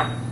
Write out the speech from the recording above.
Amen.